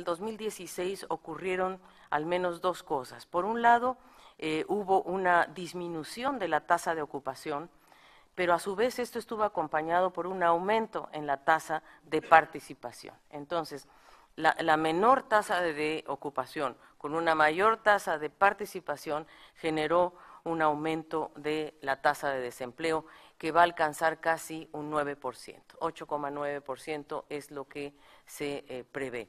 el 2016 ocurrieron al menos dos cosas. Por un lado, eh, hubo una disminución de la tasa de ocupación, pero a su vez esto estuvo acompañado por un aumento en la tasa de participación. Entonces, la, menor tasa de, ocupación con una mayor tasa de participación generó un aumento de la tasa de desempleo que va a alcanzar casi un 9%, 8,9% es lo que se eh, prevé.